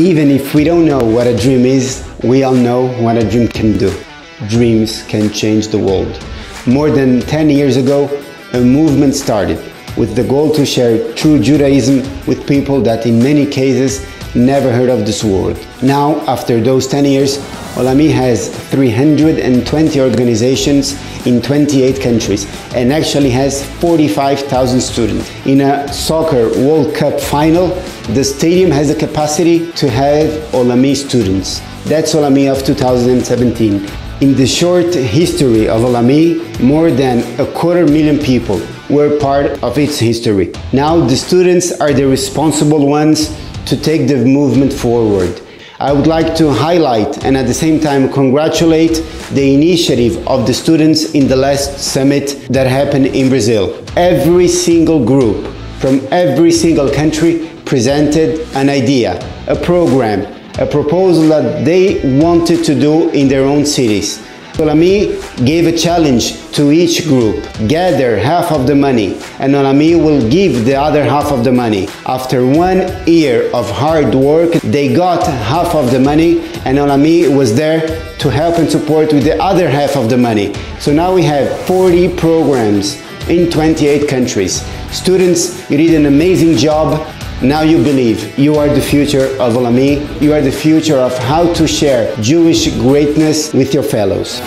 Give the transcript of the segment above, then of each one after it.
Even if we don't know what a dream is, we all know what a dream can do. Dreams can change the world. More than 10 years ago, a movement started with the goal to share true Judaism with people that in many cases never heard of this word. Now, after those 10 years, Olami has 320 organizations in 28 countries and actually has 45,000 students. In a soccer World Cup final, the stadium has the capacity to have Olami students. That's Olami of 2017. In the short history of Olami, more than a quarter million people were part of its history. Now the students are the responsible ones to take the movement forward. I would like to highlight and at the same time congratulate the initiative of the students in the last summit that happened in Brazil. Every single group from every single country presented an idea, a program, a proposal that they wanted to do in their own cities. Olami gave a challenge to each group. Gather half of the money and Olami will give the other half of the money. After one year of hard work, they got half of the money and Olami was there to help and support with the other half of the money. So now we have 40 programs in 28 countries. Students, you did an amazing job. Now you believe you are the future of Olami. You are the future of how to share Jewish greatness with your fellows.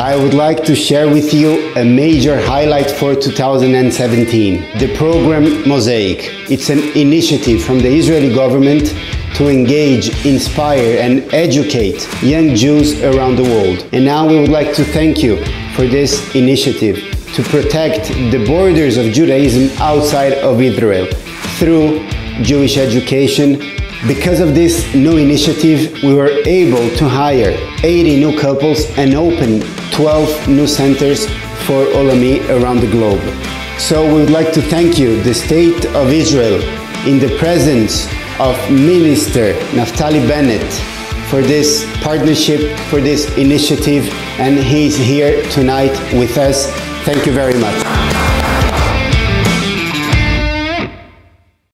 I would like to share with you a major highlight for 2017, the program Mosaic. It's an initiative from the Israeli government to engage, inspire and educate young Jews around the world. And now we would like to thank you for this initiative to protect the borders of Judaism outside of Israel through Jewish education. Because of this new initiative, we were able to hire 80 new couples and open 12 new centers for Olami around the globe. So we would like to thank you, the State of Israel, in the presence of Minister Naftali Bennett, for this partnership, for this initiative, and he's here tonight with us. Thank you very much.